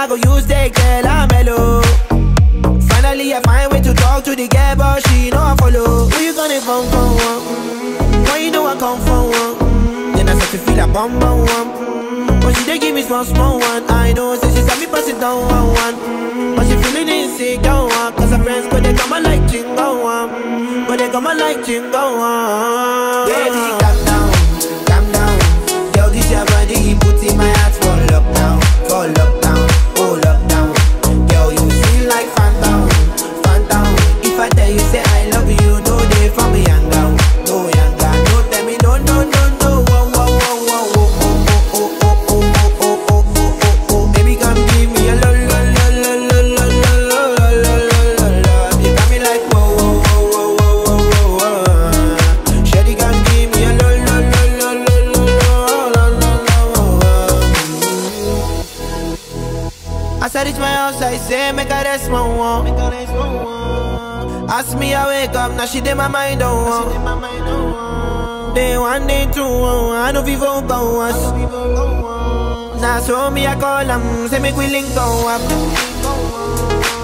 I go use the girl I'm. Finally, I find way to talk to the girl, but she know I follow. Who you gonna phone for? One? Why you know I come for one? Then I start to feel a bum bum one. But she dey give me small small one. I know, say she got me pass it down one one. But she feeling insecure one. Cause her friends go they come and like chingo one. But they come and like chingo one. Baby, calm down, calm down. Girl, this your body, put in my heart for lockdown, for lockdown, oh you say I love you, no day for me younger, no younger. No tell me no, no, no, no. Oh, oh, oh, oh, oh, oh, oh, oh, oh, oh, oh, oh, oh, oh, oh. Baby, come give me a lo, lo, lo, lo, lo, lo, lo, lo, lo, lo, lo, lo. You got me like whoa, whoa, whoa, whoa, whoa, whoa, whoa. Shawty, come give me a lo, lo, lo, lo, lo, lo, lo, lo, lo, lo. As I reach my house, I say, make a rest, my one. Ask me, I wake up, now she did my mind, oh. oh. Day one, day two, oh, I know people go us. Now so me, I call them, say make we link go up.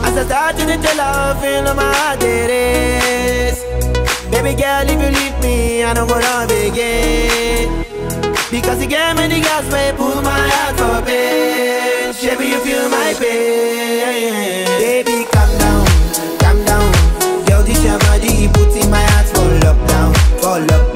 As I start to tell her, feel my heart it is. Baby girl, if you leave me, I don't go love again. Because you gave me the gas, may pull my heart for pain. Baby, you feel my pain. Baby, fall up.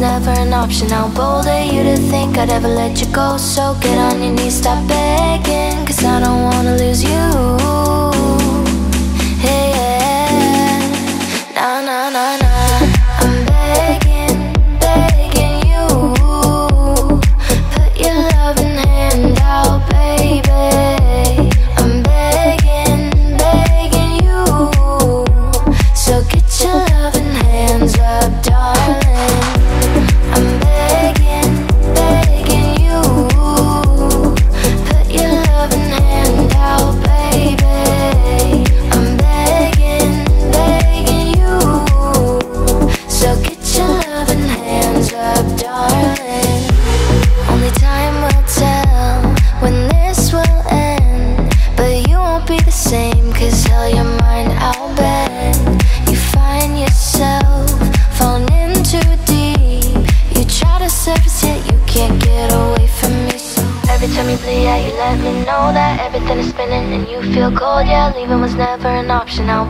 never an option. How bold are you to think I'd ever let you go? So get on your knees, stop begging Cause I don't wanna lose you. Hey, yeah. Nah, nah, nah, nah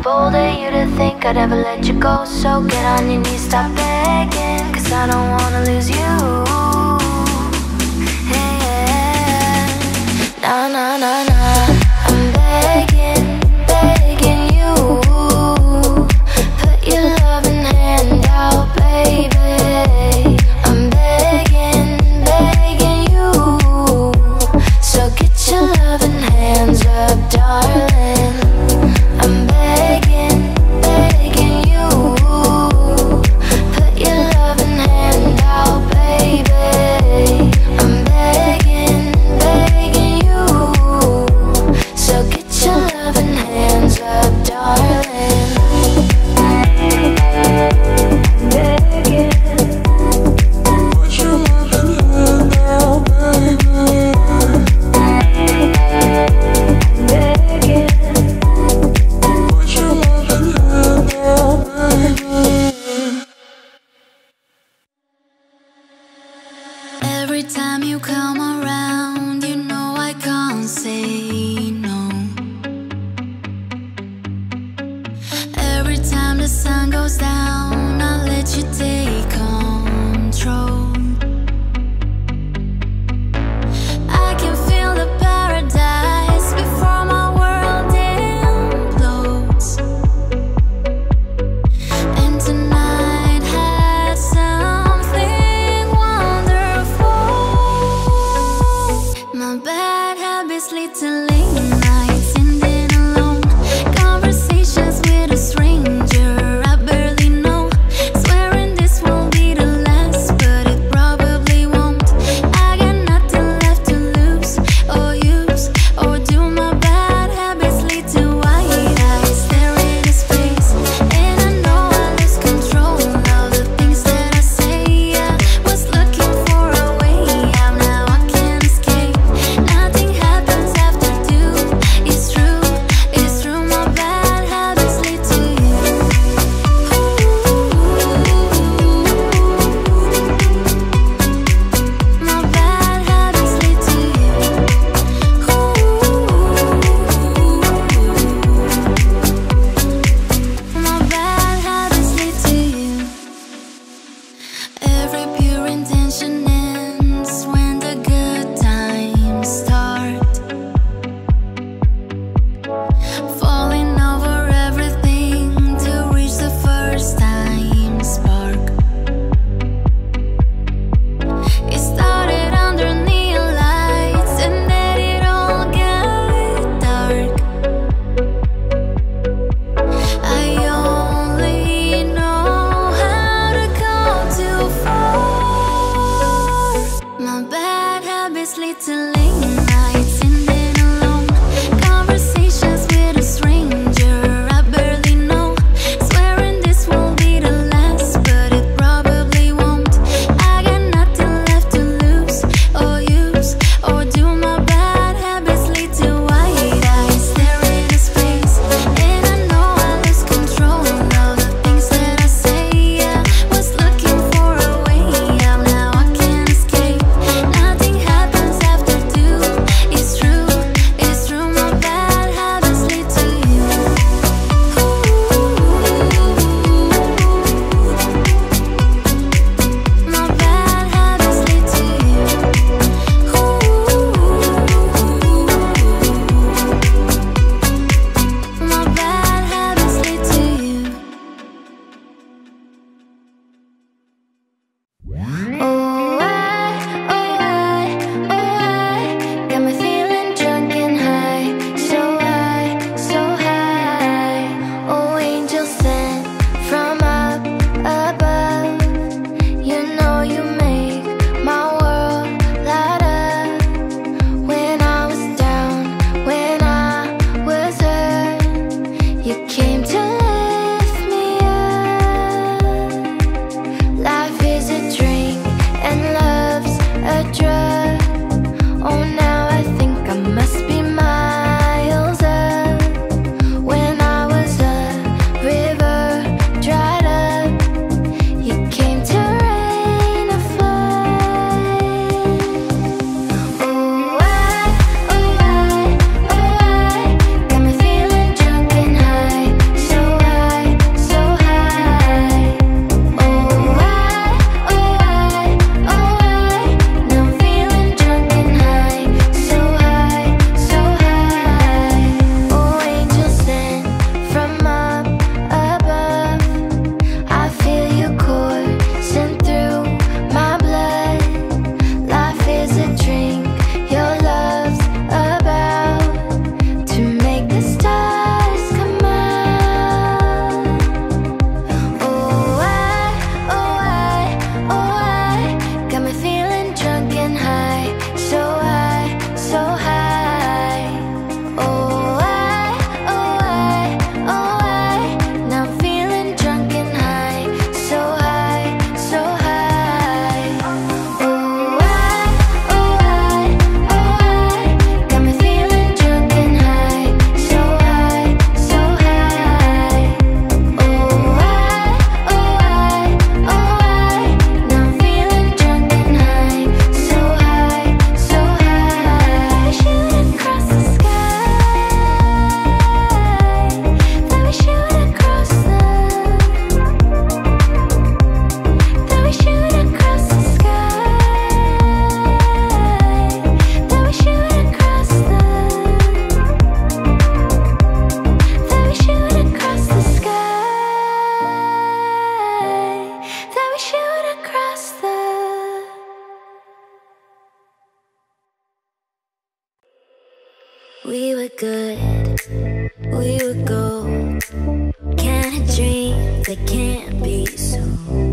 bold of you to think I'd ever let you go So get on your knees, stop begging Cause I don't wanna lose you yeah. Na na na We were good, we were gold. Kind of dream that can't be so.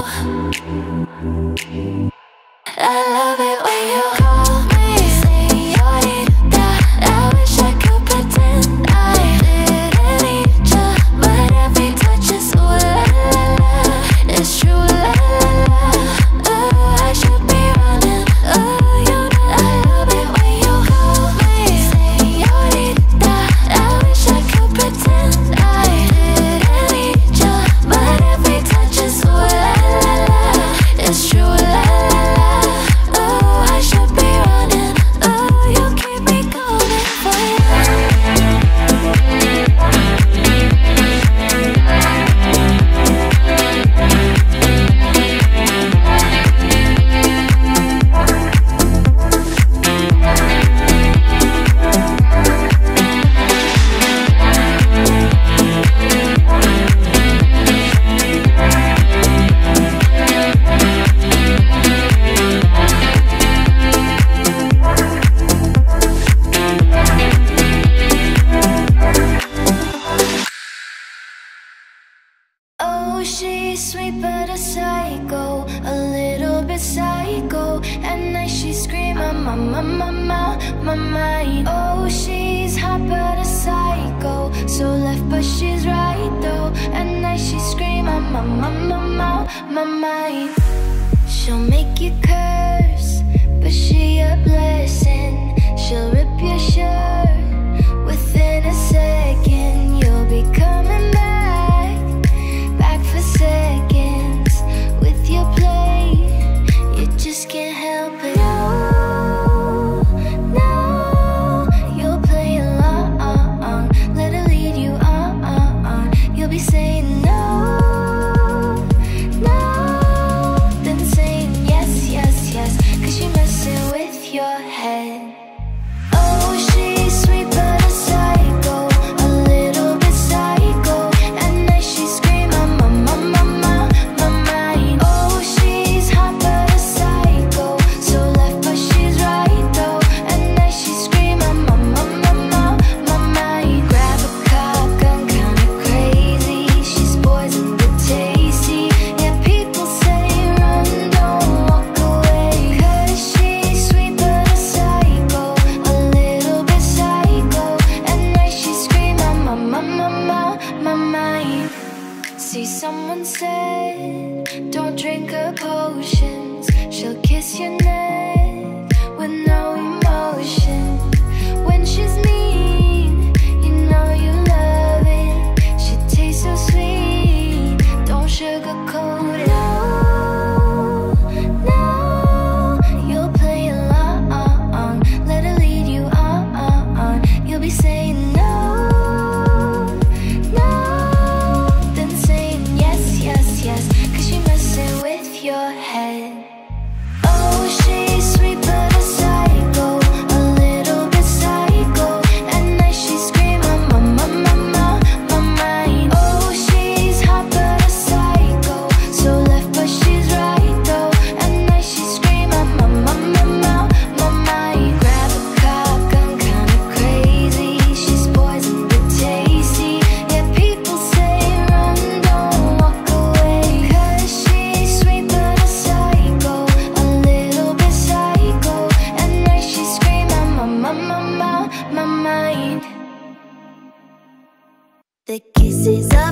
When Kisses of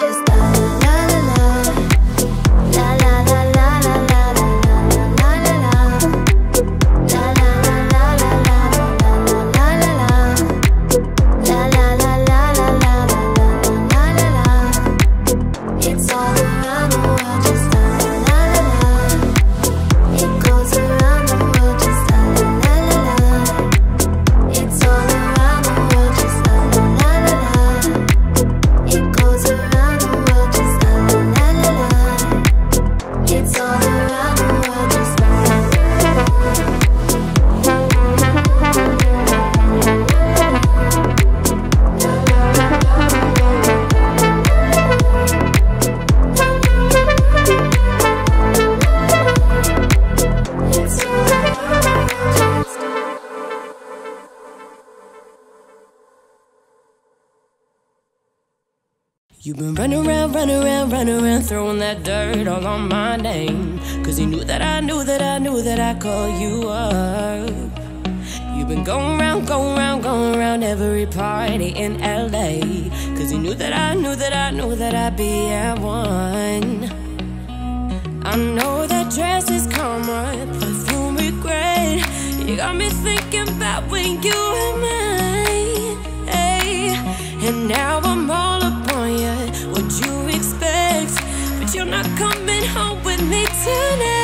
just my name. Cause he knew that I knew that I knew that I call you up. You've been going round, going round, going round every party in LA. Cause he knew that I knew that I knew that I'd be at one. I know that dress is common, perfume regret. You got me thinking about when you and I. Hey, and now I'm all upon you. What you expect, but you're not coming me tonight.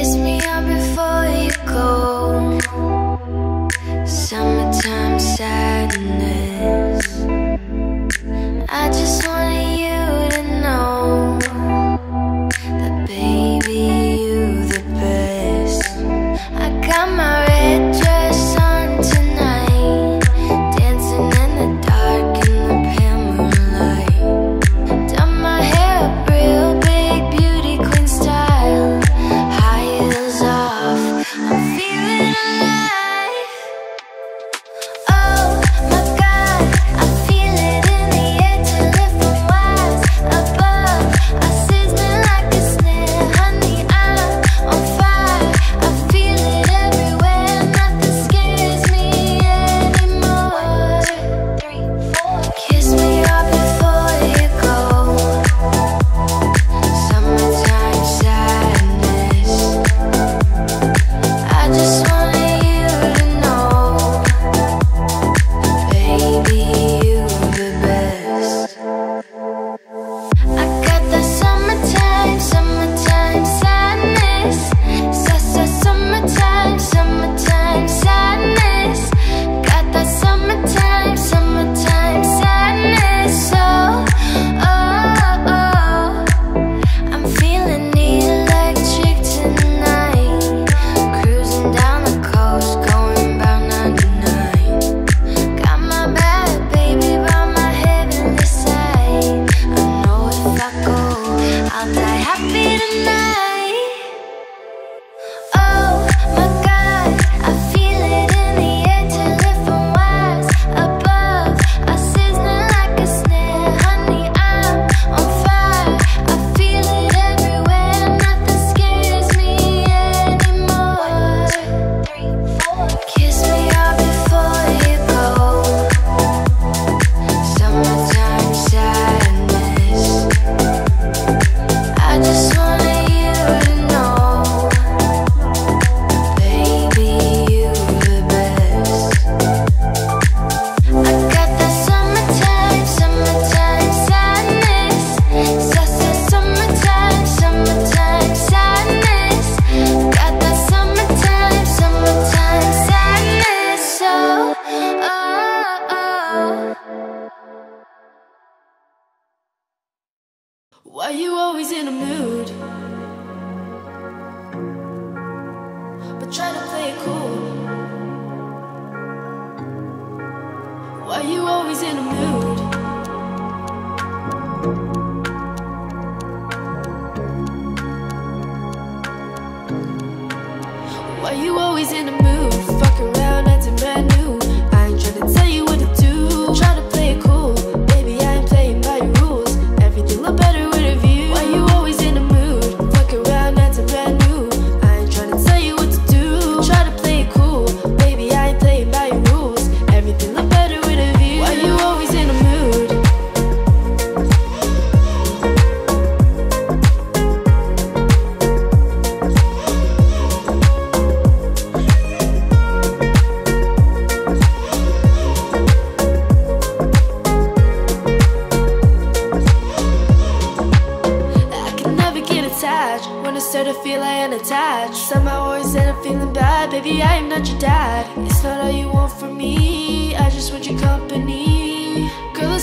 kiss me up before you go. Summertime sadness.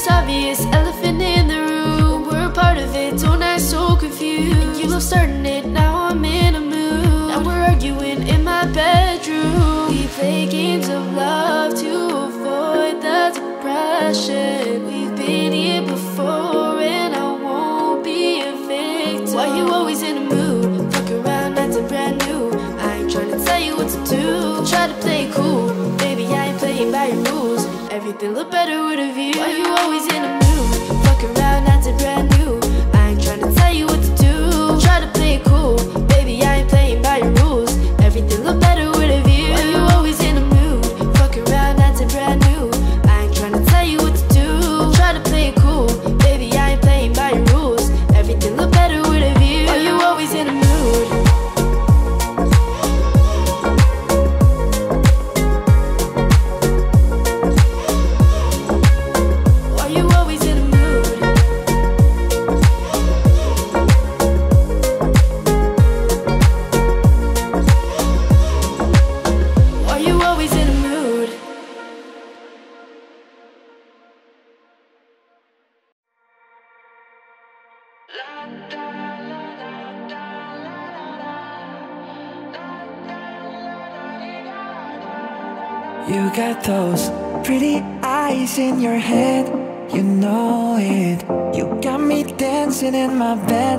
Obvious, elephant in the room. We're a part of it, don't act so confused. You love starting it. could they look better with a view? Why you always in a mood?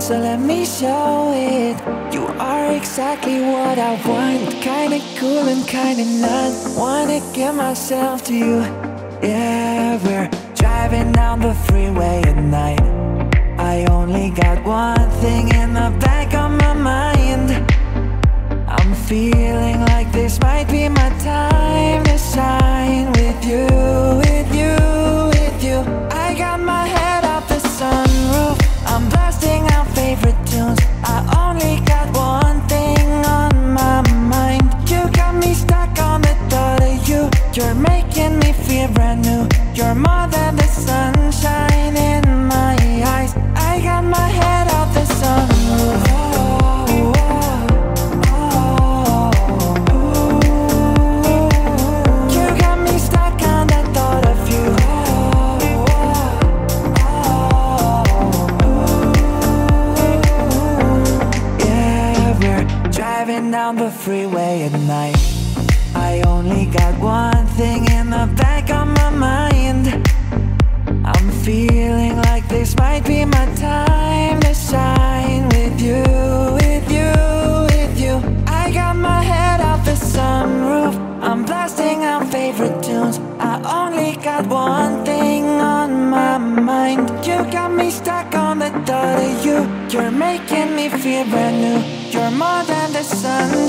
so let me show it. You are exactly what I want. Kinda cool and kinda not. Wanna get myself to you. Yeah, we're driving down the freeway at night. I only got one thing feel brand new. You're more than the sun.